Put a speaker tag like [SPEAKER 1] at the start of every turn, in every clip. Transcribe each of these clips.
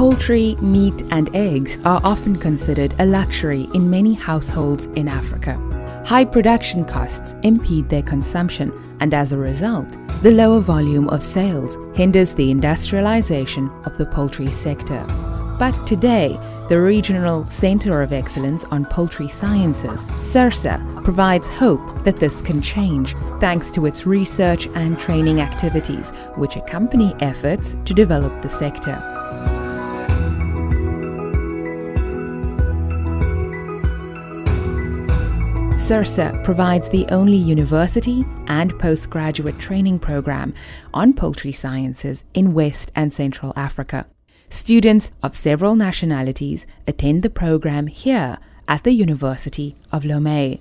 [SPEAKER 1] Poultry, meat, and eggs are often considered a luxury in many households in Africa. High production costs impede their consumption, and as a result, the lower volume of sales hinders the industrialization of the poultry sector. But today, the Regional Center of Excellence on Poultry Sciences, CERSA, provides hope that this can change thanks to its research and training activities, which accompany efforts to develop the sector. CERSA provides the only university and postgraduate training program on poultry sciences in West and Central Africa. Students of several nationalities attend the program here at the University of Lomé.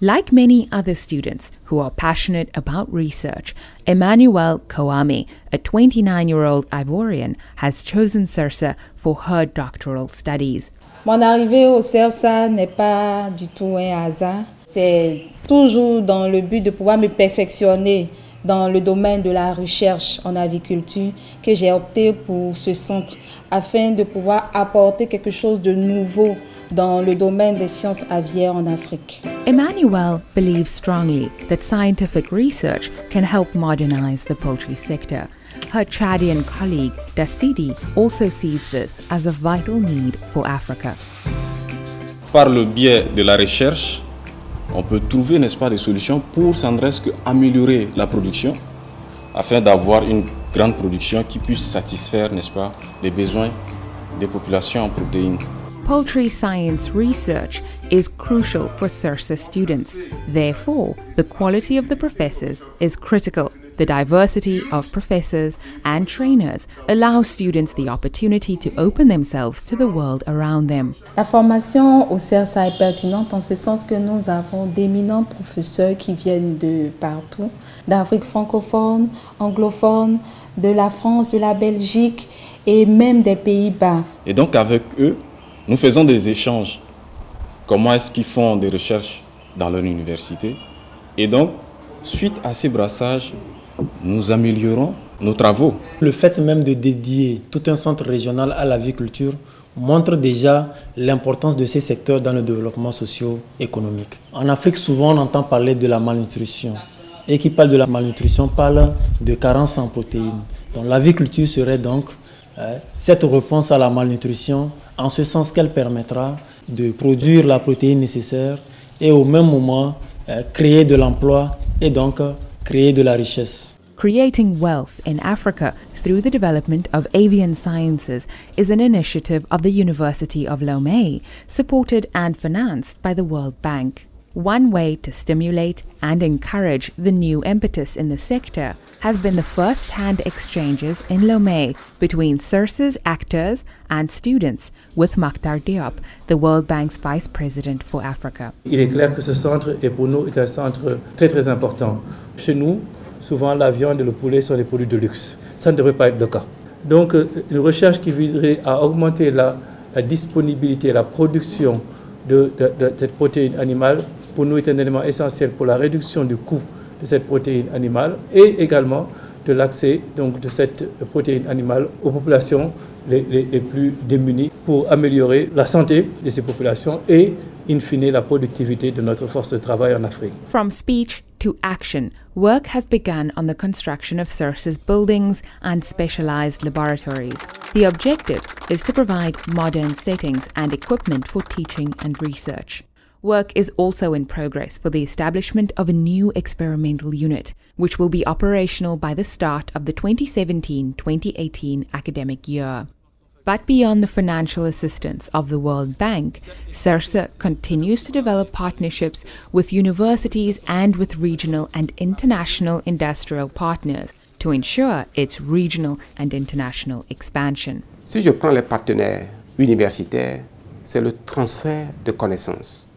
[SPEAKER 1] Like many other students who are passionate about research, Emmanuel Kouame, a 29 year old Ivorian, has chosen CERSA for her doctoral studies.
[SPEAKER 2] Mon arrivée au CERSA n'est pas du tout un hasard. C'est toujours dans le but de pouvoir me perfectionner dans le domaine de la recherche en aviculture que j'ai opté pour ce centre afin de pouvoir apporter quelque chose de nouveau dans le domaine des sciences aviaires en Afrique.
[SPEAKER 1] Emmanuel believes strongly that scientific research can help modernize the poultry sector. Her Chadian colleague, Dasidi, also sees this as a vital need for Africa.
[SPEAKER 3] Par le biais de la recherche, on peut trouver, n'est-ce pas, des solutions pour sans améliorer la production afin d'avoir une grande production qui puisse satisfaire, n'est-ce pas, les besoins des populations en protéines.
[SPEAKER 1] Poultry science research is crucial for CERSA students. Therefore, the quality of the professors is critical. The diversity of professors and trainers allows students the opportunity to open themselves to the world around them.
[SPEAKER 2] La formation au CERSA est pertinente en ce sens que nous avons d'éminents professeurs qui viennent de partout, d'Afrique francophone, anglophone, de la France, de la Belgique et même des Pays-Bas.
[SPEAKER 3] Et donc avec eux, nous faisons des échanges. Comment est-ce qu'ils font des recherches dans leur université? Et donc, suite à ces brassages, nous améliorons nos travaux.
[SPEAKER 4] Le fait même de dédier tout un centre régional à l'aviculture montre déjà l'importance de ces secteurs dans le développement socio-économique. En Afrique, souvent on entend parler de la malnutrition. Et qui parle de la malnutrition parle de carence en protéines. Donc l'aviculture serait donc euh, cette réponse à la malnutrition en ce sens qu'elle permettra de produire la protéine nécessaire et au même moment euh, créer de l'emploi et donc créer de la richesse.
[SPEAKER 1] Creating wealth in Africa through the development of avian sciences is an initiative of the University of Lomé, supported and financed by the World Bank. One way to stimulate and encourage the new impetus in the sector has been the first hand exchanges in Lomé between CERS's actors and students with Maktar Diop, the World Bank's Vice President for Africa.
[SPEAKER 5] Il est clair que ce centre est pour nous un centre très très important. Chez nous, souvent la viande et le poulet sont des produits de luxe. Ça ne devrait pas être le cas. Donc une recherche qui viserait à augmenter la, la disponibilité, la production de cette protéine animale pour nous est un élément essentiel pour la réduction du coût de cette protéine animale et également de l'accès de cette protéine animale aux populations les, les, les, plus démunies pour améliorer la santé de ces populations et in fine la productivité de notre force de travail en Afrique.
[SPEAKER 1] From speech to action, work has begun on the construction of CERS's buildings and specialized laboratories. The objective is to provide modern settings and equipment for teaching and research. Work is also in progress for the establishment of a new experimental unit, which will be operational by the start of the 2017 2018 academic year. But beyond the financial assistance of the World Bank, CERSA continues to develop partnerships with universities and with regional and international industrial partners to ensure its regional and international expansion.
[SPEAKER 6] Si je prends les partenaires universitaires, c'est le transfert de connaissances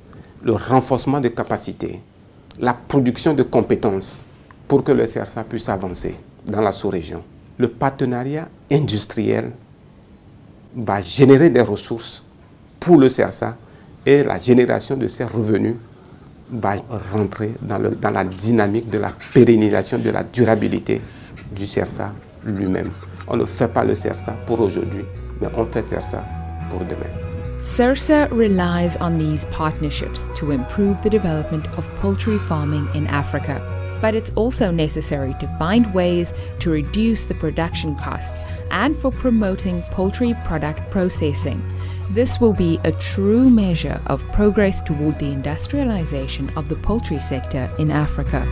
[SPEAKER 6] le renforcement de capacités, la production de compétences pour que le CRSA puisse avancer dans la sous-région. Le partenariat industriel va générer des ressources pour le CRSA et la génération de ces revenus va rentrer dans, le, la dynamique de la pérennisation de la durabilité du CRSA lui-même. On ne fait pas le CRSA pour aujourd'hui, mais on fait CERSA pour demain.
[SPEAKER 1] CERSA relies on these partnerships to improve the development of poultry farming in Africa. But it's also necessary to find ways to reduce the production costs and for promoting poultry product processing. This will be a true measure of progress toward the industrialization of the poultry sector in Africa.